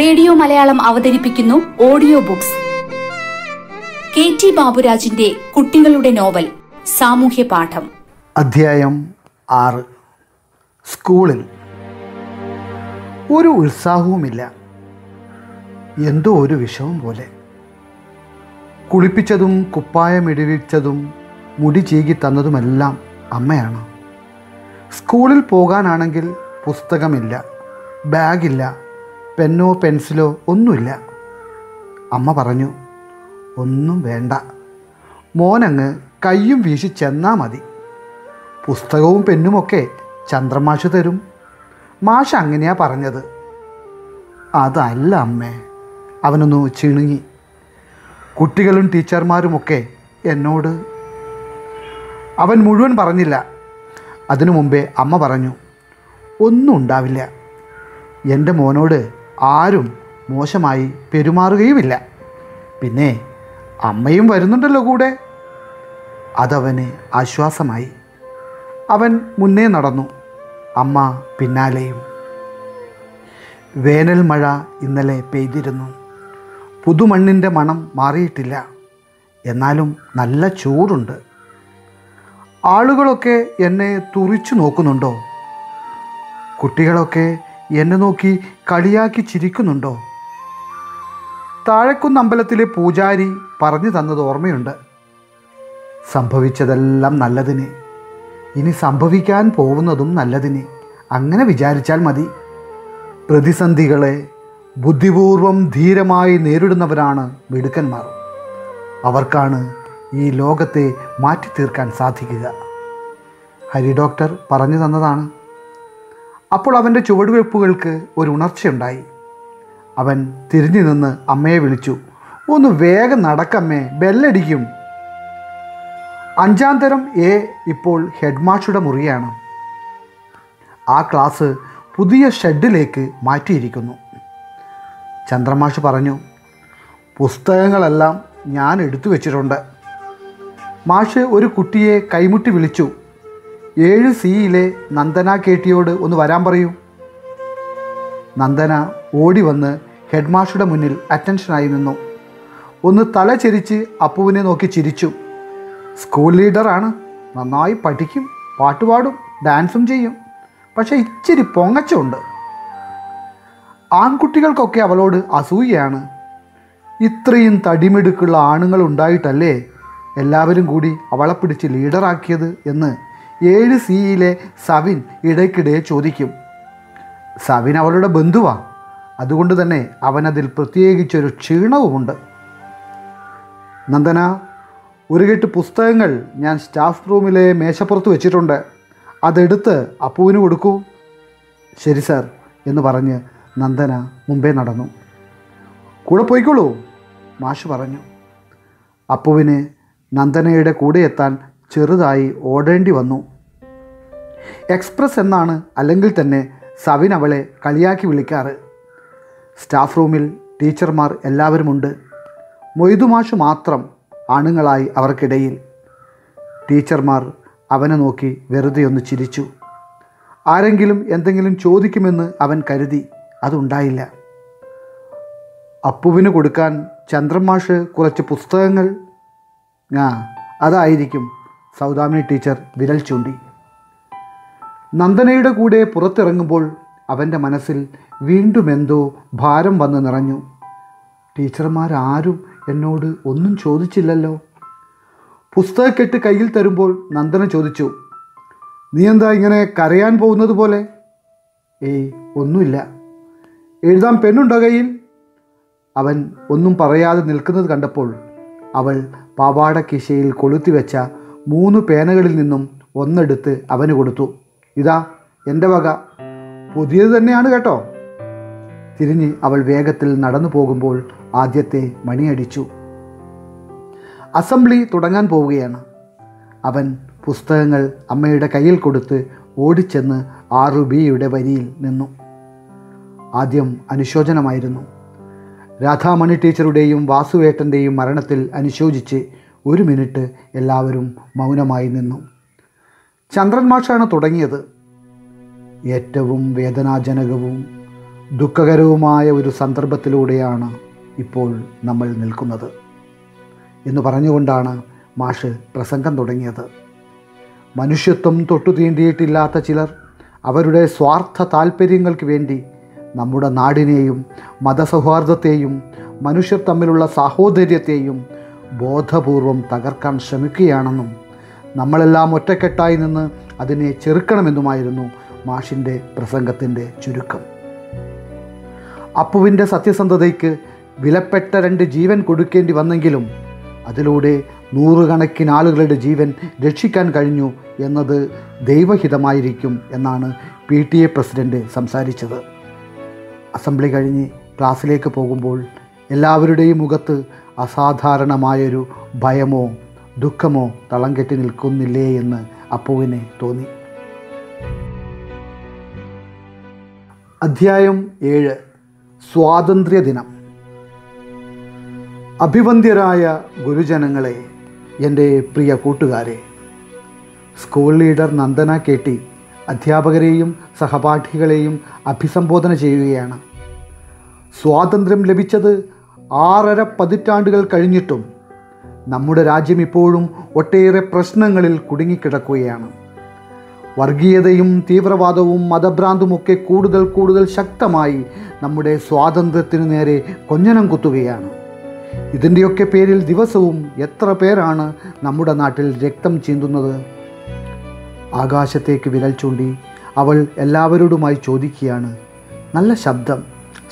Radio Malayalam അവതരിപ്പിക്കുന്നു audio books. K T ബാബുരാജിന്റെ കുട്ടികളുടെ നോവൽ സാമൂഹ്യ പാഠം. അധ്യായം ആറ്. സ്കൂളിൽ. ഒരു ഉത്സാഹവുമില്ല. എന്തോ ഒരു വിഷവും പോലെ. കുളിപ്പിച്ചതും കുപ്പായം ഇടിവിച്ചതും മുടി ചീകി തന്നതുമെല്ലാം അമ്മയാണ്. സ്കൂളിൽ പോകാനാണെങ്കിൽ പുസ്തകമില്ല ബാഗില്ല പെന്നോ പെൻസിലോ ഒന്നുമില്ല. അമ്മ പറഞ്ഞു ഒന്നും വേണ്ട. മോനങ്ങ് കയ്യും വീശി ചെന്നാൽ മതി. പുസ്തകവും പെന്നുമൊക്കെ ചന്ദ്രമാഷ് തരും. മാഷ് അങ്ങനെയാ പറഞ്ഞത്. അതല്ല അമ്മേ. അവനൊന്ന് ചിണുങ്ങി. കുട്ടികളും ടീച്ചർമാരുമൊക്കെ എന്നോട്? അവൻ മുഴുവൻ പറഞ്ഞില്ല. അതിനു മുമ്പേ അമ്മ പറഞ്ഞു ഒന്നും ഉണ്ടാവില്ല. എന്റെ മോനോട് ആരും മോശമായി പെരുമാറുകയുമില്ല. പിന്നെ അമ്മയും വരുന്നുണ്ടല്ലോ കൂടെ. അതവന് ആശ്വാസമായി. അവൻ മുന്നേ നടന്നു. അമ്മ പിന്നാലെയും. വേനൽ മഴ ഇന്നലെ പെയ്തിരുന്നു. പുതുമണ്ണിന്റെ മണം മാറിയിട്ടില്ല. എന്നാലും നല്ല ചൂടുണ്ട്. ആളുകളൊക്കെ എന്നെ തുറിച്ചു നോക്കുന്നുണ്ടോ? കുട്ടികളൊക്കെ എന്നെ നോക്കി കളിയാക്കി ചിരിക്കുന്നുണ്ടോ? താഴെക്കുന്നമ്പലത്തിലെ പൂജാരി പറഞ്ഞു തന്നത് ഓർമ്മയുണ്ട്. സംഭവിച്ചതെല്ലാം നല്ലതിന്. ഇനി സംഭവിക്കാൻ പോകുന്നതും നല്ലതിന്. അങ്ങനെ വിചാരിച്ചാൽ മതി. പ്രതിസന്ധികളെ ബുദ്ധിപൂർവം ധീരമായി നേരിടുന്നവരാണ് മിടുക്കന്മാർ. അവർക്കാണ് ഈ ലോകത്തെ മാറ്റിത്തീർക്കാൻ സാധിക്കുക. ഹരി ഡോക്ടർ പറഞ്ഞു തന്നതാണ്. അപ്പോൾ അവന്റെ ചുവടുവെപ്പുകൾക്ക് ഒരു ഉണർച്ചയുണ്ടായി. അവൻ തിരിഞ്ഞു നിന്ന് അമ്മയെ വിളിച്ചു ഒന്ന് വേഗം നടക്കമ്മേ ബെല്ലടിക്കും. അഞ്ചാം തരം എ ഇപ്പോൾ ഹെഡ് മാഷുടെ മുറിയാണ്. ആ ക്ലാസ് പുതിയ ഷെഡിലേക്ക് മാറ്റിയിരിക്കുന്നു. ചന്ദ്രമാഷ് പറഞ്ഞു പുസ്തകങ്ങളെല്ലാം ഞാൻ എടുത്തു വച്ചിട്ടുണ്ട്. മാഷ് ഒരു കുട്ടിയെ കൈമുട്ടി വിളിച്ചു ഏഴ് സിയിലെ നന്ദന കേട്ടിയോട് ഒന്ന് വരാൻ പറയൂ. നന്ദന ഓടി വന്ന് ഹെഡ് മാഷുടെ മുന്നിൽ അറ്റൻഷനായി നിന്നു. ഒന്ന് തല ചെരിച്ച് അപ്പുവിനെ നോക്കി ചിരിച്ചു. സ്കൂൾ ലീഡറാണ് നന്നായി പഠിക്കും പാട്ടുപാടും ഡാൻസും ചെയ്യും. പക്ഷേ ഇച്ചിരി പൊങ്ങച്ചുണ്ട് ആൺകുട്ടികൾക്കൊക്കെ അവളോട് അസൂയയാണ്. ഇത്രയും തടിമിടുക്കുള്ള ആണുങ്ങൾ ഉണ്ടായിട്ടല്ലേ എല്ലാവരും കൂടി അവളെ പിടിച്ച് ലീഡറാക്കിയത് എന്ന് ഏഴ് സിയിലെ സവിൻ ഇടയ്ക്കിടെ ചോദിക്കും സവിൻ അവളുടെ ബന്ധുവാ? അതുകൊണ്ട് തന്നെ അവനതിൽ പ്രത്യേകിച്ചൊരു ക്ഷീണവുമുണ്ട്. നന്ദന ഒരു കെട്ട് പുസ്തകങ്ങൾ ഞാൻ സ്റ്റാഫ് റൂമിലെ മേശപ്പുറത്ത് വെച്ചിട്ടുണ്ട്. അതെടുത്ത് അപ്പുവിന് കൊടുക്കൂ. ശരി സാർ എന്ന് പറഞ്ഞ് നന്ദന മുമ്പേ നടന്നു. കൂടെ പോയിക്കോളൂ മാഷ് പറഞ്ഞു. അപ്പുവിന് നന്ദനയുടെ കൂടെ എത്താൻ ചെറുതായി ഓടേണ്ടി വന്നു. എക്സ്പ്രസ് എന്നാണ് അല്ലെങ്കിൽ തന്നെ സവിൻ അവളെ കളിയാക്കി വിളിക്കാറ്. സ്റ്റാഫ് റൂമിൽ ടീച്ചർമാർ എല്ലാവരുമുണ്ട്. മൊയ്തു മാഷ് മാത്രം ആണുങ്ങളായി അവർക്കിടയിൽ. ടീച്ചർമാർ അവനെ നോക്കി വെറുതെ ഒന്ന് ചിരിച്ചു. ആരെങ്കിലും എന്തെങ്കിലും ചോദിക്കുമെന്ന് അവൻ കരുതി. അതുണ്ടായില്ല. അപ്പുവിന് കൊടുക്കാൻ ചന്ദ്രമാഷ് കുറച്ച് പുസ്തകങ്ങൾ? ആ അതായിരിക്കും. സൗദാമിനി ടീച്ചർ വിരൽ ചൂണ്ടി. നന്ദനയുടെ കൂടെ പുറത്തിറങ്ങുമ്പോൾ അവന്റെ മനസ്സിൽ വീണ്ടും എന്തോ ഭാരം വന്ന് നിറഞ്ഞു. ടീച്ചർമാരാരും എന്നോട് ഒന്നും ചോദിച്ചില്ലല്ലോ. പുസ്തകക്കെട്ട് കയ്യിൽ തരുമ്പോൾ നന്ദന ചോദിച്ചു നീ എന്താ ഇങ്ങനെ കരയാൻ പോകുന്നത് പോലെ? ഏയ് ഒന്നുമില്ല. എഴുതാൻ പെണ്ണുണ്ടോ കയ്യിൽ? അവൻ ഒന്നും പറയാതെ നിൽക്കുന്നത് കണ്ടപ്പോൾ അവൾ പാവാട കിശയിൽ കൊളുത്തി വെച്ച മൂന്ന് പേനകളിൽ നിന്നും ഒന്നെടുത്ത് അവന് കൊടുത്തു. ഇതാ എന്റെ വക. പുതിയത് തന്നെയാണ് കേട്ടോ. തിരിഞ്ഞ് അവൾ വേഗത്തിൽ നടന്നു പോകുമ്പോൾ ആദ്യത്തെ മണിയടിച്ചു അസംബ്ലി തുടങ്ങാൻ പോവുകയാണ്. അവൻ പുസ്തകങ്ങൾ അമ്മയുടെ കയ്യിൽ കൊടുത്ത് ഓടിച്ചെന്ന് ആറു ബിയുടെ വരിയിൽ നിന്നു. ആദ്യം അനുശോചനമായിരുന്നു. രാധാമണി ടീച്ചറുടെയും വാസുവേട്ടന്റെയും മരണത്തിൽ അനുശോചിച്ച് ഒരു മിനിറ്റ് എല്ലാവരും മൗനമായി നിന്നു. ചന്ദ്രൻ മാഷാണ് തുടങ്ങിയത്. ഏറ്റവും വേദനാജനകവും ദുഃഖകരവുമായ ഒരു സന്ദർഭത്തിലൂടെയാണ് ഇപ്പോൾ നമ്മൾ നിൽക്കുന്നത് എന്ന് പറഞ്ഞുകൊണ്ടാണ് മാഷ് പ്രസംഗം തുടങ്ങിയത്. മനുഷ്യത്വം തൊട്ടുതീണ്ടിയിട്ടില്ലാത്ത ചിലർ അവരുടെ സ്വാർത്ഥ താൽപ്പര്യങ്ങൾക്ക് വേണ്ടി നമ്മുടെ നാടിനെയും മതസൗഹാർദ്ദത്തെയും മനുഷ്യർ തമ്മിലുള്ള സാഹോദര്യത്തെയും ബോധപൂർവം തകർക്കാൻ ശ്രമിക്കുകയാണെന്നും നമ്മളെല്ലാം ഒറ്റക്കെട്ടായി നിന്ന് അതിനെ ചെറുക്കണമെന്നുമായിരുന്നു മാഷിന്റെ പ്രസംഗത്തിന്റെ ചുരുക്കം. അപ്പുവിന്റെ സത്യസന്ധതയ്ക്ക് വിലപ്പെട്ട രണ്ട് ജീവൻ കൊടുക്കേണ്ടി വന്നെങ്കിലും അതിലൂടെ നൂറുകണക്കിന് ആളുകളുടെ ജീവൻ രക്ഷിക്കാൻ കഴിഞ്ഞു എന്നത് ദൈവഹിതമായിരിക്കും എന്നാണ് പി ടി എ പ്രസിഡന്റ് സംസാരിച്ചത്. അസംബ്ലി കഴിഞ്ഞ് ക്ലാസ്സിലേക്ക് പോകുമ്പോൾ എല്ലാവരുടെയും മുഖത്ത് അസാധാരണമായൊരു ഭയമോ ദുഃഖമോ തളം കെട്ടി നിൽക്കുന്നില്ലേ എന്ന് അപ്പുവിന് തോന്നി. അധ്യായം ഏഴ്. സ്വാതന്ത്ര്യ ദിനം അഭിവന്ദ്യരായ ഗുരുജനങ്ങളെ എന്റെ പ്രിയ കൂട്ടുകാരെ സ്കൂൾ ലീഡർ നന്ദന കേട്ടി അധ്യാപകരെയും സഹപാഠികളെയും അഭിസംബോധന ചെയ്യുകയാണ്. സ്വാതന്ത്ര്യം ലഭിച്ചത് ആറര പതിറ്റാണ്ടുകൾ കഴിഞ്ഞിട്ടും നമ്മുടെ രാജ്യം ഇപ്പോഴും ഒട്ടേറെ പ്രശ്നങ്ങളിൽ കുടുങ്ങിക്കിടക്കുകയാണ്. വർഗീയതയും തീവ്രവാദവും മതഭ്രാന്തുമൊക്കെ കൂടുതൽ കൂടുതൽ ശക്തമായി നമ്മുടെ സ്വാതന്ത്ര്യത്തിനു നേരെ കൊഞ്ഞനം കുത്തുകയാണ്. ഇതിന്റെയൊക്കെ പേരിൽ ദിവസവും എത്ര പേരാണ് നമ്മുടെ നാട്ടിൽ രക്തം ചീന്തുന്നത്? ആകാശത്തേക്ക് വിരൽ ചൂണ്ടി അവൾ എല്ലാവരോടുമായി ചോദിക്കുകയാണ്. നല്ല ശബ്ദം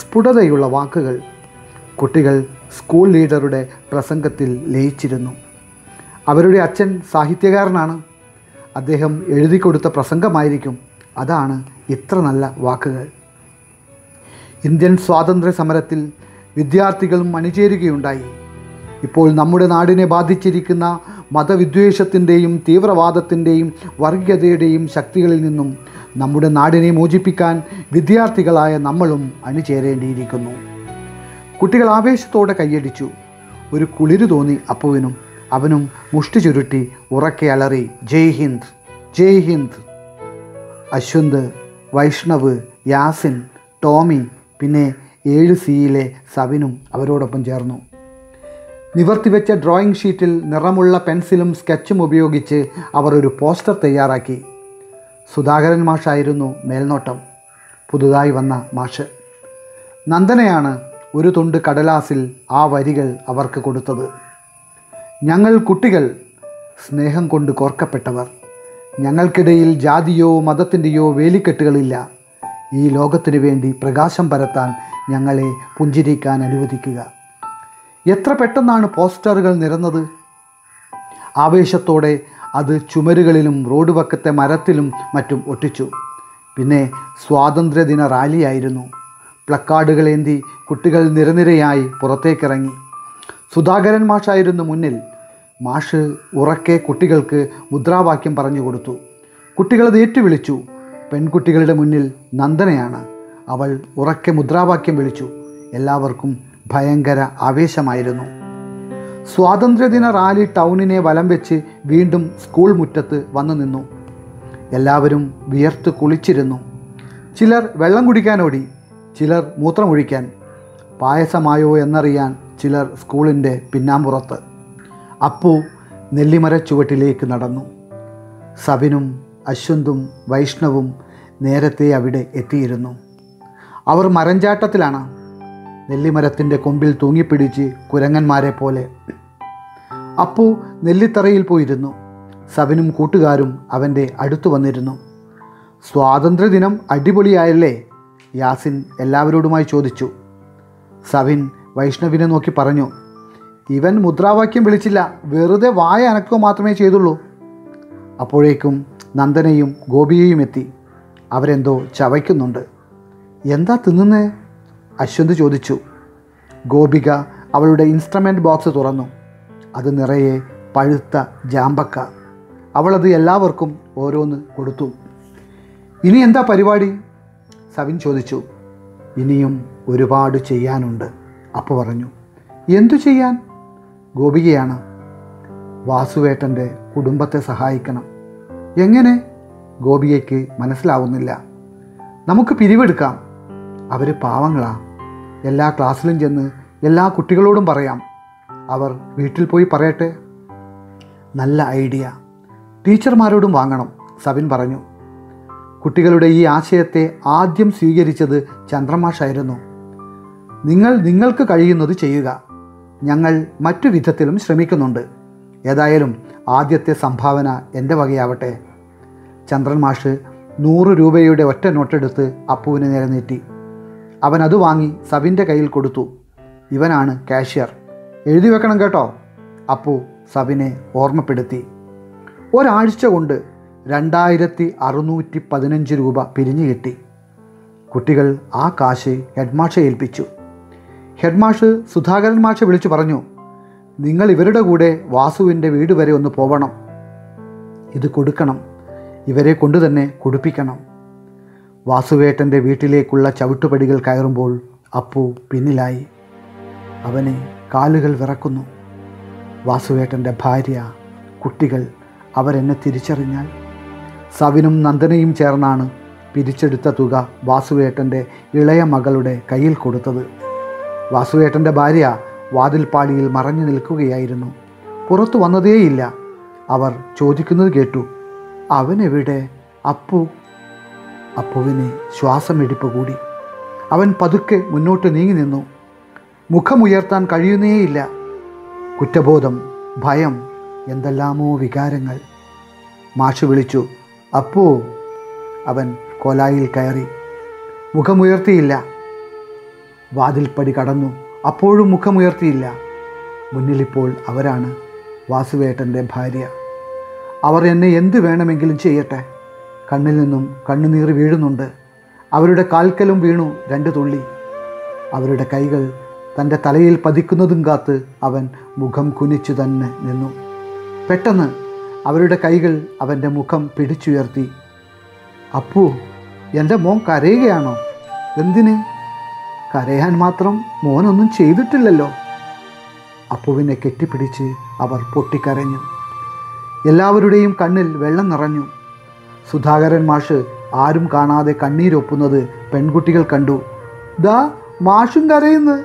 സ്ഫുടതയുള്ള വാക്കുകൾ. കുട്ടികൾ സ്കൂൾ ലീഡറുടെ പ്രസംഗത്തിൽ ലയിച്ചിരുന്നു. അവരുടെ അച്ഛൻ സാഹിത്യകാരനാണ്. അദ്ദേഹം എഴുതി കൊടുത്ത പ്രസംഗമായിരിക്കും. അതാണ് ഇത്ര നല്ല വാക്കുകൾ. ഇന്ത്യൻ സ്വാതന്ത്ര്യ സമരത്തിൽ വിദ്യാർത്ഥികളും അണിചേരുകയുണ്ടായി. ഇപ്പോൾ നമ്മുടെ നാടിനെ ബാധിച്ചിരിക്കുന്ന മതവിദ്വേഷത്തിന്റെയും തീവ്രവാദത്തിന്റെയും വർഗീയതയുടെയും ശക്തികളിൽ നിന്നും നമ്മുടെ നാടിനെ മോചിപ്പിക്കാൻ വിദ്യാർത്ഥികളായ നമ്മളും അണിചേരേണ്ടിയിരിക്കുന്നു. കുട്ടികൾ ആവേശത്തോടെ കൈയടിച്ചു. ഒരു കുളിര് തോന്നി അപ്പുവിനും അവനും മുഷ്ടി ചുരുട്ടി ഉറക്കെ അലറി ജയ് ഹിന്ദ് ജയ് ഹിന്ദ്. അശ്വന്ത് വൈഷ്ണവ് യാസിൻ ടോമി പിന്നെ ഏഴ് സിയിലെ സവിനും അവരോടൊപ്പം ചേർന്നു. നിവർത്തിവെച്ച ഡ്രോയിങ് ഷീറ്റിൽ നിറമുള്ള പെൻസിലും സ്കെച്ചും ഉപയോഗിച്ച് അവർ ഒരു പോസ്റ്റർ തയ്യാറാക്കി. സുധാകരൻ മാഷായിരുന്നു മേൽനോട്ടം. പുതുതായി വന്ന മാഷ്. നന്ദനയാണ് ഒരു തുണ്ട് കടലാസിൽ ആ വരികൾ അവർക്ക് കൊടുത്തത്. ഞങ്ങൾ കുട്ടികൾ സ്നേഹം കൊണ്ട് കോർക്കപ്പെട്ടവർ. ഞങ്ങൾക്കിടയിൽ ജാതിയോ മതത്തിന്റെയോ വേലിക്കെട്ടുകളില്ല. ഈ ലോകത്തിനു വേണ്ടി പ്രകാശം പരത്താൻ ഞങ്ങളെ പുഞ്ചിരിക്കാൻ അനുവദിക്കുക. എത്ര പെട്ടെന്നാണ് പോസ്റ്ററുകൾ നിരന്നത് ആവേശത്തോടെ അത് ചുമരുകളിലും റോഡ് പക്കത്തെ മരത്തിലും മറ്റും ഒട്ടിച്ചു. പിന്നെ സ്വാതന്ത്ര്യദിന റാലിയായിരുന്നു. പ്ലക്കാർഡുകളേന്തി കുട്ടികൾ നിരനിരയായി പുറത്തേക്കിറങ്ങി. സുധാകരൻ മാഷായിരുന്നു മുന്നിൽ. മാഷ് ഉറക്കെ കുട്ടികൾക്ക് മുദ്രാവാക്യം പറഞ്ഞു കൊടുത്തു. കുട്ടികളത് ഏറ്റുവിളിച്ചു. പെൺകുട്ടികളുടെ മുന്നിൽ നന്ദനയാണ്. അവൾ ഉറക്കെ മുദ്രാവാക്യം വിളിച്ചു. എല്ലാവർക്കും ഭയങ്കര ആവേശമായിരുന്നു. സ്വാതന്ത്ര്യദിന റാലി ടൗണിനെ വലം വെച്ച് വീണ്ടും സ്കൂൾ മുറ്റത്ത് വന്നു നിന്നു. എല്ലാവരും വിയർത്ത് കുളിച്ചിരുന്നു. ചിലർ വെള്ളം കുടിക്കാൻ ഓടി ചിലർ മൂത്രമൊഴിക്കാൻ പായസമായോ എന്നറിയാൻ ചിലർ സ്കൂളിന്റെ പിന്നാമ്പുറത്ത്. അപ്പു നെല്ലിമര ചുവട്ടിലേക്ക് നടന്നു. സബിനും അശ്വന്തും വൈഷ്ണവും നേരത്തെ അവിടെ എത്തിയിരുന്നു. അവർ മരഞ്ചാട്ടത്തിലാണ്. നെല്ലിമരത്തിന്റെ കൊമ്പിൽ തൂങ്ങിപ്പിടിച്ച് കുരങ്ങന്മാരെ പോലെ. അപ്പു നെല്ലിത്തറയിൽ പോയിരുന്നു. സബിനും കൂട്ടുകാരും അവന്റെ അടുത്തു വന്നിരുന്നു. സ്വാതന്ത്ര്യദിനം അടിപൊളിയായല്ലേ? യാസിൻ എല്ലാവരോടുമായി ചോദിച്ചു. സവിൻ വൈഷ്ണവിനെ നോക്കി പറഞ്ഞു ഇവൻ മുദ്രാവാക്യം വിളിച്ചില്ല വെറുതെ വായ അനക്കുക മാത്രമേ ചെയ്തുള്ളൂ. അപ്പോഴേക്കും നന്ദനയും ഗോപിയെയും എത്തി. അവരെന്തോ ചവയ്ക്കുന്നുണ്ട്. എന്താ തിന്നുന്നേ? അശ്വന്ത് ചോദിച്ചു. ഗോപിക അവളുടെ ഇൻസ്ട്രുമെന്റ് ബോക്സ് തുറന്നു. അത് നിറയെ പഴുത്ത ജാമ്പക്ക. അവളത് എല്ലാവർക്കും ഓരോന്ന് കൊടുത്തു. ഇനി എന്താ പരിപാടി? സവിൻ ചോദിച്ചു ഇനിയും ഒരുപാട് ചെയ്യാനുണ്ട്. അപ്പ പറഞ്ഞു എന്തു ചെയ്യാൻ? ഗോപികയാണ് വാസുവേട്ടന്റെ കുടുംബത്തെ സഹായിക്കണം. എങ്ങനെ? ഗോപികയ്ക്ക് മനസ്സിലാവുന്നില്ല. നമുക്ക് പിരിവെടുക്കാം. അവർ പാവങ്ങളാ. എല്ലാ ക്ലാസ്സിലും ചെന്ന് എല്ലാ കുട്ടികളോടും പറയാം. അവർ വീട്ടിൽ പോയി പറയട്ടെ? നല്ല ഐഡിയ. ടീച്ചർമാരോടും വാങ്ങണം സബിൻ പറഞ്ഞു. കുട്ടികളുടെ ഈ ആശയത്തെ ആദ്യം സ്വീകരിച്ചത് ചന്ദ്രമാഷായിരുന്നു. നിങ്ങൾ നിങ്ങൾക്ക് കഴിയുന്നത് ചെയ്യുക. ഞങ്ങൾ മറ്റു വിധത്തിലും ശ്രമിക്കുന്നുണ്ട്. ഏതായാലും ആദ്യത്തെ സംഭാവന എന്റെ വകയാവട്ടെ. ചന്ദ്രൻ മാഷ് നൂറ് രൂപയുടെ ഒറ്റ നോട്ടെടുത്ത് അപ്പുവിനെ നേരെ നീട്ടി. അവൻ അത് വാങ്ങി സബിന്റെ കയ്യിൽ കൊടുത്തു. ഇവനാണ് കാഷ്യർ. എഴുതി വെക്കണം കേട്ടോ. അപ്പു സബിനെ ഓർമ്മപ്പെടുത്തി. ഒരാഴ്ച കൊണ്ട് രണ്ടായിരത്തി അറുന്നൂറ്റി പതിനഞ്ച് രൂപ പിരിഞ്ഞു കിട്ടി കുട്ടികൾ ആ കാശ് ഹെഡ്മാഷെ ഏൽപ്പിച്ചു. ഹെഡ്മാഷ് സുധാകരൻ മാഷ് വിളിച്ചു പറഞ്ഞു നിങ്ങൾ ഇവരുടെ കൂടെ വാസുവിന്റെ വീട് വരെ ഒന്ന് പോവണം. ഇത് കൊടുക്കണം. ഇവരെ കൊണ്ടു തന്നെ കുടിപ്പിക്കണം. വാസുവേട്ടന്റെ വീട്ടിലേക്കുള്ള ചവിട്ടുപടികൾ കയറുമ്പോൾ അപ്പു പിന്നിലായി. അവന് കാലുകൾ വിറക്കുന്നു. വാസുവേട്ടന്റെ ഭാര്യ കുട്ടികൾ അവരെന്നെ തിരിച്ചറിഞ്ഞാൽ സവിനും നന്ദനയും ചേർന്നാണ് പിരിച്ചെടുത്ത തുക വാസുവേട്ടന്റെ ഇളയ മകളുടെ കയ്യിൽ കൊടുത്തത്. വാസുവേട്ടന്റെ ഭാര്യ വാതിൽപ്പാളിയിൽ മറഞ്ഞു നിൽക്കുകയായിരുന്നു. പുറത്തു വന്നതേയില്ല. അവർ ചോദിക്കുന്നത് കേട്ടു അവനെവിടെ? അപ്പു. അപ്പുവിന് ശ്വാസമെടുപ്പ് കൂടി. അവൻ പതുക്കെ മുന്നോട്ട് നീങ്ങി നിന്നു. മുഖമുയർത്താൻ കഴിയുന്നേയില്ല. കുറ്റബോധം ഭയം എന്തെല്ലാമോ വികാരങ്ങൾ. മാഷ് വിളിച്ചു അപ്പോ അവൻ കൊലായിൽ കയറി. മുഖമുയർത്തിയില്ല. വാതിൽപ്പടി കടന്നു. അപ്പോഴും മുഖമുയർത്തിയില്ല. മുന്നിലിപ്പോൾ അവരാണ് വാസുവേട്ടന്റെ ഭാര്യ. അവർ എന്നെ എന്ത് വേണമെങ്കിലും ചെയ്യട്ടെ. കണ്ണിൽ നിന്നും കണ്ണുനീർ വീഴുന്നുണ്ട്. അവരുടെ കാൽക്കലും വീണു രണ്ട് തുള്ളി. അവരുടെ കൈകൾ തന്റെ തലയിൽ പതിക്കുന്നതും കാത്ത് അവൻ മുഖം കുനിച്ചു തന്നെ നിന്നു. പെട്ടെന്ന് അവരുടെ കൈകൾ അവന്റെ മുഖം പിടിച്ചുയർത്തി. അപ്പു എന്റെ മോൻ കരയുകയാണോ? എന്തിന്? കരയാൻ മാത്രം മോനൊന്നും ചെയ്തിട്ടില്ലല്ലോ. അപ്പുവിനെ കെട്ടിപ്പിടിച്ച് അവർ പൊട്ടിക്കരഞ്ഞു. എല്ലാവരുടെയും കണ്ണിൽ വെള്ളം നിറഞ്ഞു. സുധാകരൻ മാഷ് ആരും കാണാതെ കണ്ണീരൊപ്പുന്നത് പെൺകുട്ടികൾ കണ്ടു. ദാ മാഷും കരയുന്നു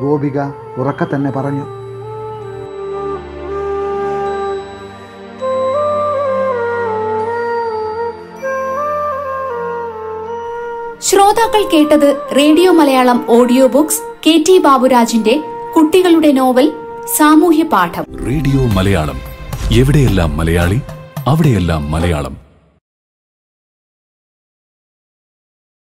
ഗോപിക ഉറക്കെ തന്നെ പറഞ്ഞു. ശ്രോതാക്കൾ കേട്ടത് radio Malayalam audio books K T ബാബുരാജിന്റെ കുട്ടികളുടെ നോവൽ സാമൂഹ്യ പാഠം റേഡിയോ മലയാളം. എവിടെയെല്ലാം മലയാളി അവിടെയെല്ലാം മലയാളം.